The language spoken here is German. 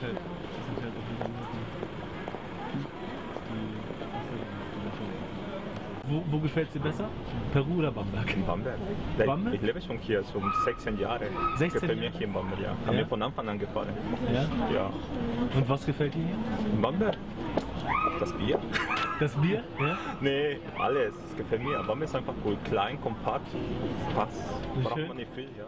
gefällt. Das gefällt die, jeden die Wo, wo gefällt es dir besser? Peru oder Bamberg? In Bamberg. Bamberg? Ich lebe schon hier, schon 16 Jahre. 16 Gefällt mir hier in Bamberg, ja. Hat Ja? mir von Anfang an gefallen. Ja? Ja. Und was gefällt dir hier? In Bamberg? Das Bier? Das Bier? Ja? Nee, alles. Das gefällt mir. Bamberg ist einfach cool. Klein, kompakt, passt. Braucht schön. man nicht viel, ja.